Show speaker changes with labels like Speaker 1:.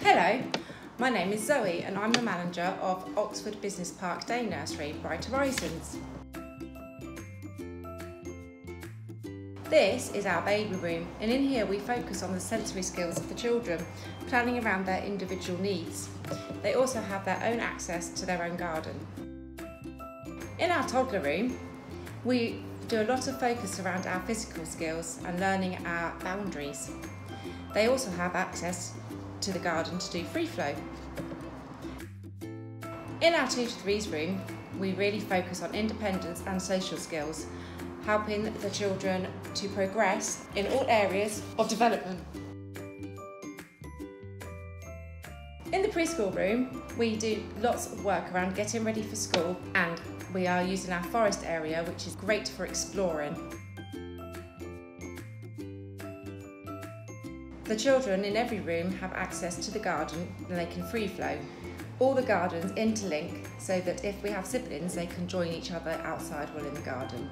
Speaker 1: Hello, my name is Zoe and I'm the manager of Oxford Business Park Day Nursery, Bright Horizons. This is our baby room and in here we focus on the sensory skills of the children, planning around their individual needs. They also have their own access to their own garden. In our toddler room, we do a lot of focus around our physical skills and learning our boundaries. They also have access to the garden to do free flow. In our 2 to 3s room, we really focus on independence and social skills, helping the children to progress in all areas of development. In the preschool room, we do lots of work around getting ready for school and we are using our forest area, which is great for exploring. The children in every room have access to the garden and they can free flow. All the gardens interlink so that if we have siblings, they can join each other outside while in the garden.